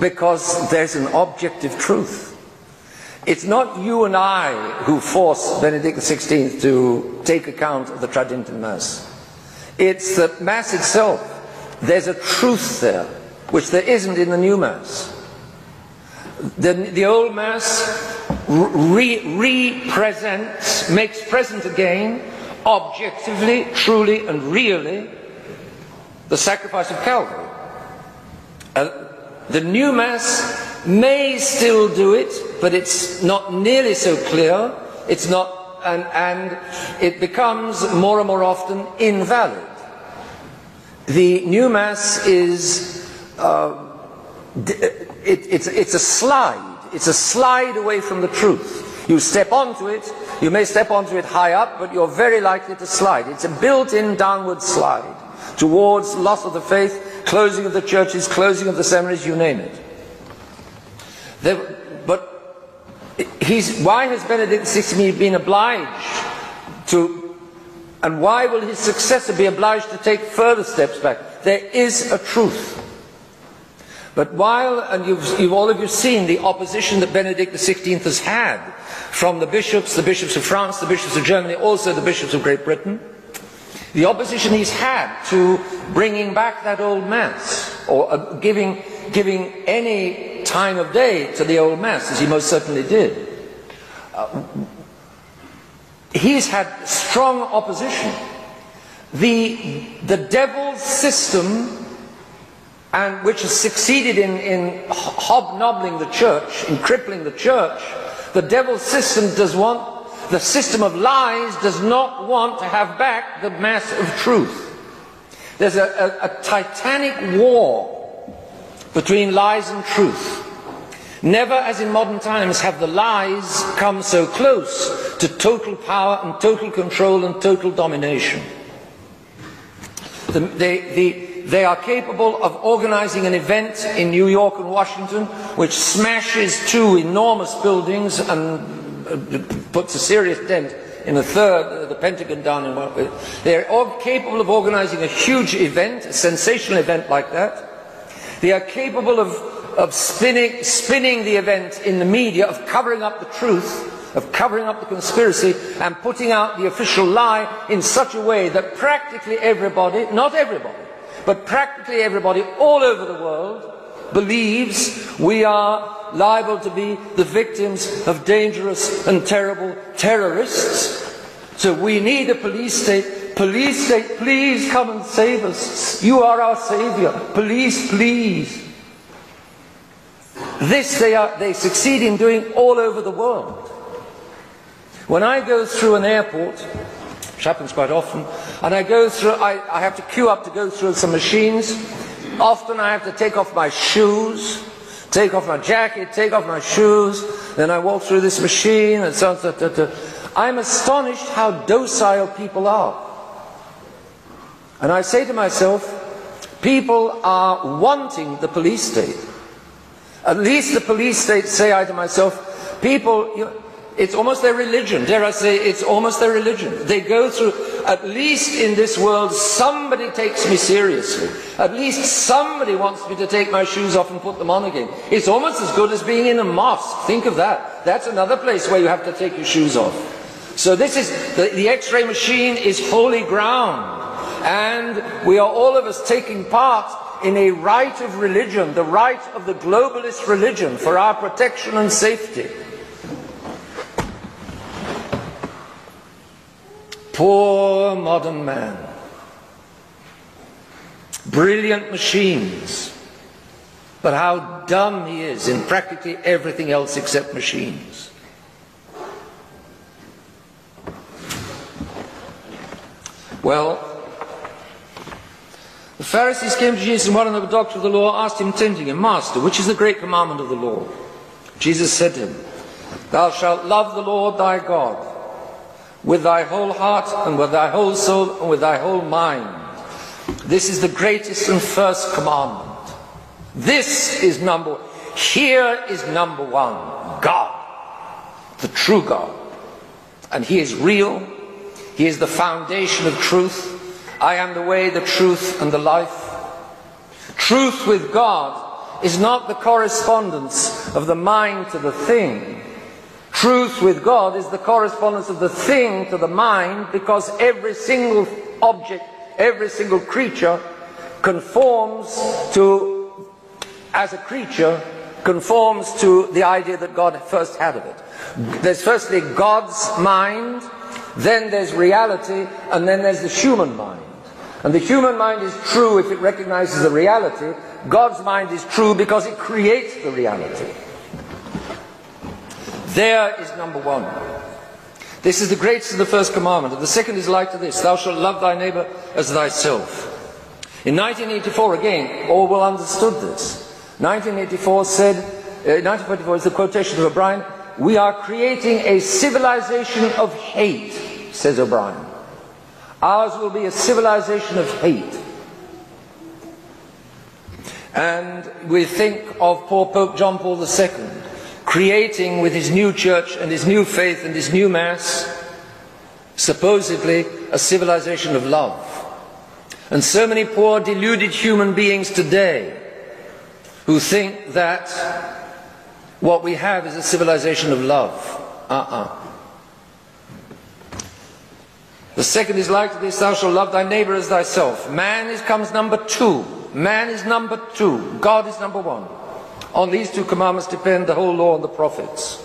because there's an objective truth. It's not you and I who force Benedict XVI to take account of the Tridentine Mass. It's the Mass itself. There's a truth there, which there isn't in the new Mass. The, the old Mass re- represents, makes present again, objectively, truly, and really, the sacrifice of Calvary. Uh, the new Mass may still do it, but it's not nearly so clear. It's not, and, and it becomes more and more often invalid. The new Mass is, uh, it, it's, it's a slide. It's a slide away from the truth. You step onto it, you may step onto it high up, but you're very likely to slide. It's a built in downward slide towards loss of the faith closing of the churches, closing of the seminaries, you name it. There, but he's, why has Benedict XVI been obliged to, and why will his successor be obliged to take further steps back? There is a truth. But while, and you've, you've, all of you seen the opposition that Benedict XVI has had from the bishops, the bishops of France, the bishops of Germany, also the bishops of Great Britain, the opposition he's had to bringing back that old Mass, or uh, giving, giving any time of day to the old Mass, as he most certainly did. Uh, he's had strong opposition. The, the devil's system, and which has succeeded in, in hobnobbling the church, in crippling the church, the devil's system does want the system of lies does not want to have back the mass of truth. There's a, a, a titanic war between lies and truth. Never, as in modern times, have the lies come so close to total power and total control and total domination. The, they, the, they are capable of organizing an event in New York and Washington which smashes two enormous buildings and puts a serious dent in a third, uh, the Pentagon down in one. They're all capable of organizing a huge event, a sensational event like that. They are capable of, of spinning, spinning the event in the media, of covering up the truth, of covering up the conspiracy, and putting out the official lie in such a way that practically everybody, not everybody, but practically everybody all over the world believes we are liable to be the victims of dangerous and terrible terrorists. So we need a police state. Police state, please come and save us. You are our savior. Police, please. This they, are, they succeed in doing all over the world. When I go through an airport, which happens quite often, and I go through, I, I have to queue up to go through some machines, Often I have to take off my shoes, take off my jacket, take off my shoes, then I walk through this machine and so on. I'm astonished how docile people are. And I say to myself, people are wanting the police state. At least the police state, say I to myself, people, you know, it's almost their religion. Dare I say, it's almost their religion. They go through, at least in this world, somebody takes me seriously. At least somebody wants me to take my shoes off and put them on again. It's almost as good as being in a mosque. Think of that. That's another place where you have to take your shoes off. So this is, the, the x-ray machine is holy ground. And we are all of us taking part in a rite of religion, the rite of the globalist religion for our protection and safety. Poor modern man. Brilliant machines. But how dumb he is in practically everything else except machines. Well, the Pharisees came to Jesus and one of the doctor of the law asked him, tempting him, Master, which is the great commandment of the law? Jesus said to him, Thou shalt love the Lord thy God with thy whole heart and with thy whole soul and with thy whole mind. This is the greatest and first commandment. This is number, one. here is number one. God. The true God. And He is real. He is the foundation of truth. I am the way, the truth, and the life. Truth with God is not the correspondence of the mind to the thing. Truth with God is the correspondence of the thing to the mind because every single object, every single creature conforms to, as a creature, conforms to the idea that God first had of it. There's firstly God's mind, then there's reality, and then there's the human mind. And the human mind is true if it recognizes the reality. God's mind is true because it creates the reality. There is number one. This is the greatest of the first commandment. And the second is like to this Thou shalt love thy neighbor as thyself. In 1984, again, Orwell understood this. 1984 said, uh, 1944 is the quotation of O'Brien, we are creating a civilization of hate, says O'Brien. Ours will be a civilization of hate. And we think of poor Pope John Paul II creating with his new church and his new faith and his new mass supposedly a civilization of love. And so many poor deluded human beings today who think that what we have is a civilization of love. Uh-uh. The second is like this, thou shalt love thy neighbor as thyself. Man is, comes number two. Man is number two. God is number one. On these two commandments depend the whole law and the prophets.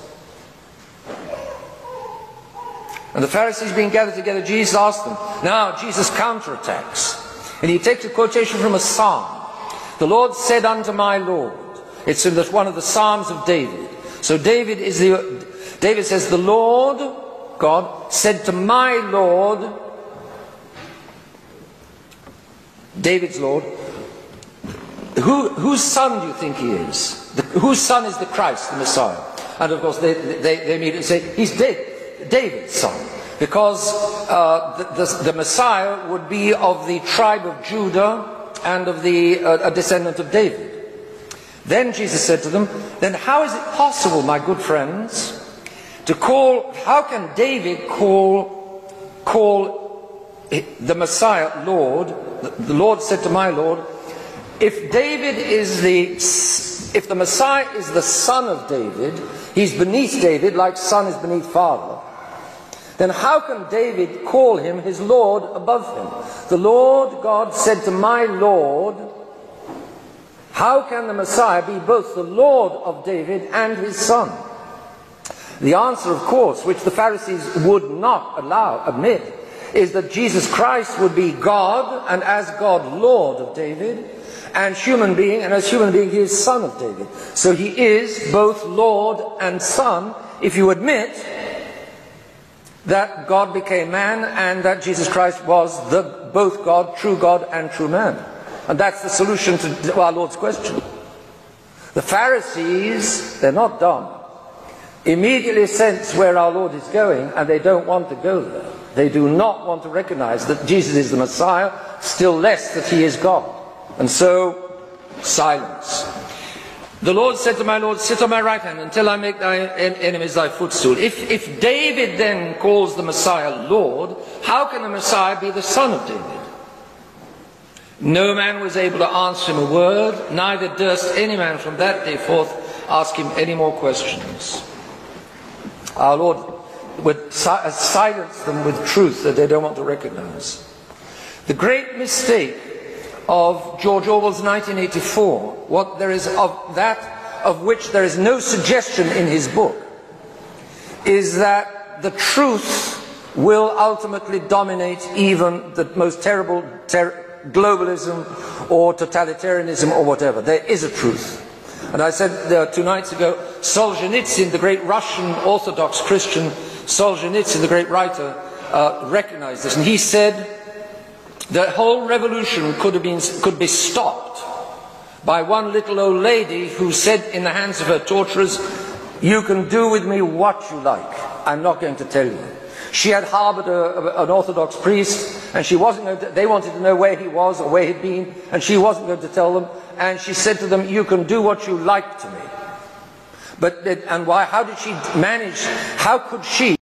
And the Pharisees being gathered together, Jesus asked them. Now Jesus counterattacks. And he takes a quotation from a psalm. The Lord said unto my Lord. It's in one of the Psalms of David. So David is the David says, The Lord, God, said to my Lord, David's Lord, who, whose son do you think he is? The, whose son is the Christ, the Messiah? And of course, they, they, they immediately say, He's David's son. Because uh, the, the, the, Messiah would be of the tribe of Judah and of the uh, a descendant of David. Then Jesus said to them, Then how is it possible, my good friends, to call, how can David call, call the Messiah Lord? The Lord said to my Lord, if David is the, if the Messiah is the son of David, he's beneath David like son is beneath father, then how can David call him his Lord above him? The Lord God said to my Lord, how can the Messiah be both the Lord of David and his son? The answer, of course, which the Pharisees would not allow, admit, is that Jesus Christ would be God, and as God, Lord of David, and human being, and as human being, he is Son of David. So he is both Lord and Son, if you admit that God became man and that Jesus Christ was the, both God, true God, and true man. And that's the solution to our Lord's question. The Pharisees, they're not dumb, immediately sense where our Lord is going and they don't want to go there. They do not want to recognize that Jesus is the Messiah, still less that he is God. And so, silence. The Lord said to my Lord, Sit on my right hand until I make thy enemies thy footstool. If, if David then calls the Messiah Lord, how can the Messiah be the son of David? No man was able to answer him a word, neither durst any man from that day forth ask him any more questions. Our Lord would uh, silence them with truth that they don't want to recognize. The great mistake of George Orwell's 1984, what there is of that of which there is no suggestion in his book, is that the truth will ultimately dominate even the most terrible ter globalism or totalitarianism or whatever. There is a truth. And I said there two nights ago, Solzhenitsyn, the great Russian Orthodox Christian, Solzhenitsyn, the great writer, uh, recognized this. And he said the whole revolution could, have been, could be stopped by one little old lady who said in the hands of her torturers, You can do with me what you like. I'm not going to tell you. She had harbored a, an Orthodox priest, and she wasn't going to, they wanted to know where he was or where he'd been, and she wasn't going to tell them. And she said to them, You can do what you like to me. But, and why, how did she manage, how could she?